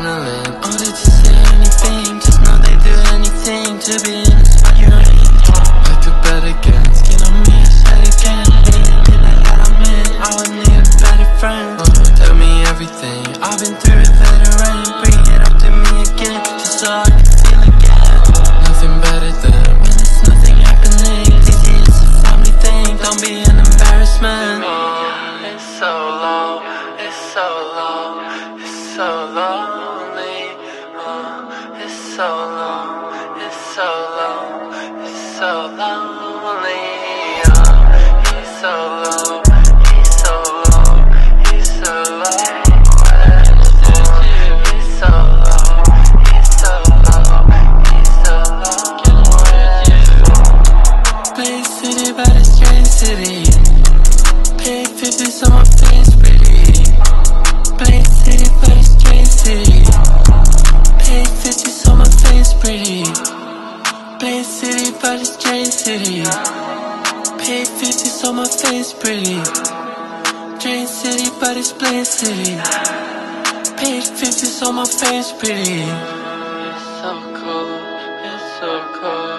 adrenaline Oh, did you say anything? Just know they do anything to be in the spot you're in I feel bad again, skin on me, I said again. Anything I got, I'm in. I would need a better friend oh, uh, Tell me everything, I've been through a veteran Bring it up to me again, just so I can feel again. Nothing better than when there's nothing happening. This is a family thing, don't be an embarrassment. Oh, it's so low, it's so low. So long so low, it's so lonely. Play city by the strange city. Pay 50 so my face, pretty. Strange city by this plain city. Pay 50 so my face, pretty. It's so cold, it's so cold,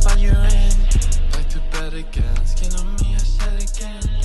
spun you're in Back to bed again, skin on me, I said again.